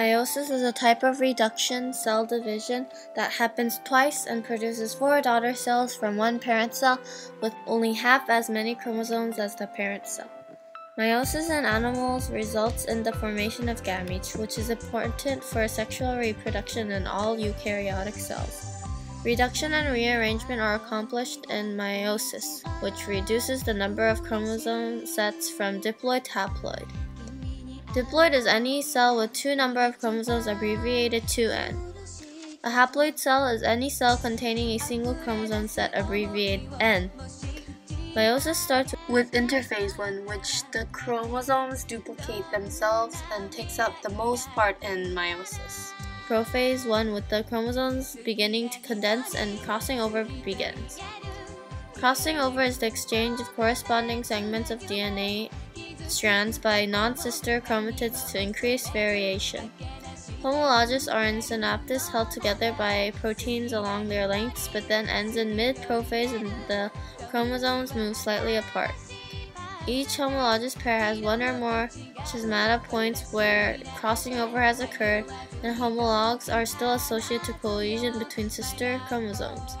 Meiosis is a type of reduction cell division that happens twice and produces four daughter cells from one parent cell with only half as many chromosomes as the parent cell. Meiosis in animals results in the formation of gametes, which is important for sexual reproduction in all eukaryotic cells. Reduction and rearrangement are accomplished in meiosis, which reduces the number of chromosome sets from diploid to haploid. Diploid is any cell with two number of chromosomes abbreviated to N. A haploid cell is any cell containing a single chromosome set abbreviated N. Meiosis starts with interphase 1, which the chromosomes duplicate themselves and takes up the most part in meiosis. Prophase 1 with the chromosomes beginning to condense and crossing over begins. Crossing over is the exchange of corresponding segments of DNA strands by non-sister chromatids to increase variation. Homologes are in synapsis held together by proteins along their lengths, but then ends in mid-prophase and the chromosomes move slightly apart. Each homologous pair has one or more chiasmata points where crossing over has occurred, and homologs are still associated to cohesion between sister chromosomes.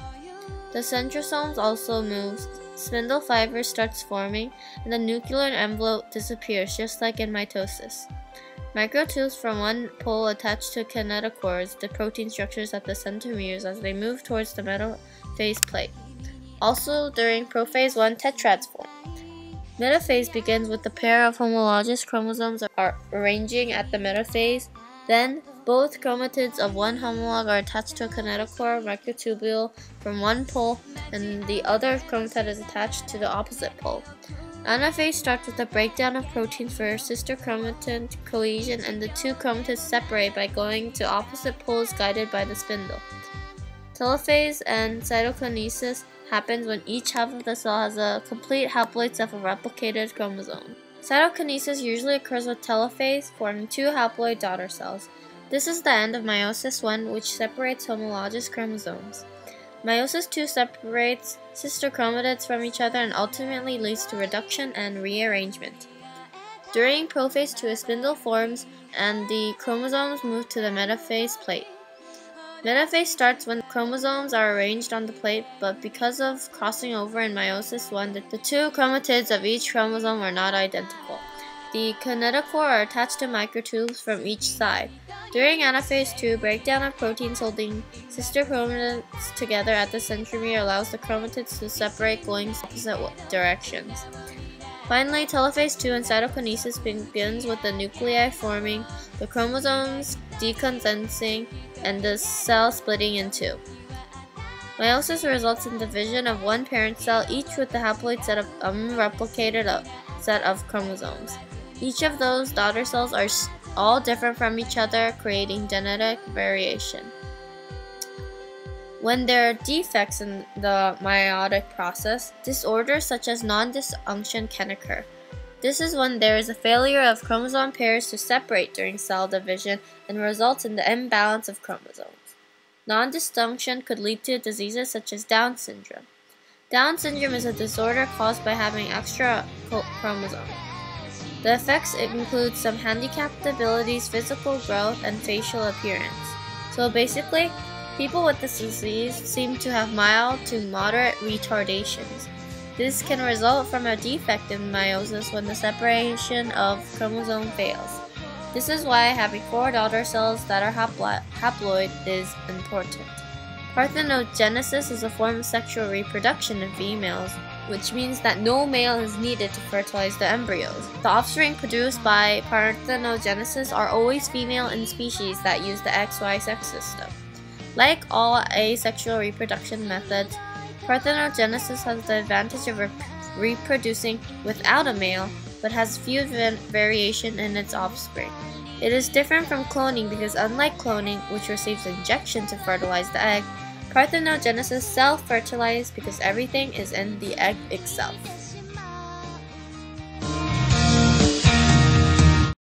The centrosomes also move, spindle fiber starts forming, and the nuclear envelope disappears, just like in mitosis. Microtubules from one pole attach to kinetochores, the protein structures at the centromeres as they move towards the metaphase plate. Also, during prophase 1, tetrads form. Metaphase begins with the pair of homologous chromosomes are arranging at the metaphase. Then, both chromatids of one homolog are attached to a kinetochore microtubule from one pole, and the other chromatid is attached to the opposite pole. Anaphase starts with the breakdown of proteins for sister chromatid cohesion, and the two chromatids separate by going to opposite poles guided by the spindle. Telophase and cytokinesis happens when each half of the cell has a complete haploid set of replicated chromosomes. Cytokinesis usually occurs with telophase, forming two haploid daughter cells. This is the end of meiosis 1, which separates homologous chromosomes. Meiosis 2 separates sister chromatids from each other and ultimately leads to reduction and rearrangement. During prophase 2, a spindle forms and the chromosomes move to the metaphase plate. Metaphase starts when chromosomes are arranged on the plate, but because of crossing over in meiosis 1, the two chromatids of each chromosome are not identical. The kinetochore are attached to microtubes from each side. During anaphase 2, breakdown of proteins holding sister chromatids together at the centromere allows the chromatids to separate going opposite directions. Finally, telophase 2 and cytokinesis begins with the nuclei forming, the chromosomes decondensing, and the cell splitting in two. Meiosis results in division of one parent cell, each with the haploid set of unreplicated uh, set of chromosomes. Each of those daughter cells are all different from each other, creating genetic variation. When there are defects in the meiotic process, disorders such as non-disjunction can occur. This is when there is a failure of chromosome pairs to separate during cell division and results in the imbalance of chromosomes. Non-disjunction could lead to diseases such as Down syndrome. Down syndrome is a disorder caused by having extra chromosomes. The effects include some handicapped abilities, physical growth, and facial appearance. So basically, people with this disease seem to have mild to moderate retardations. This can result from a defect in meiosis when the separation of chromosome fails. This is why having four daughter cells that are haploid is important. Parthenogenesis is a form of sexual reproduction in females which means that no male is needed to fertilize the embryos. The offspring produced by parthenogenesis are always female in species that use the XY sex system. Like all asexual reproduction methods, parthenogenesis has the advantage of rep reproducing without a male, but has few variation in its offspring. It is different from cloning because unlike cloning, which receives injection to fertilize the egg, Parthenogenesis self-fertilizes because everything is in the egg itself.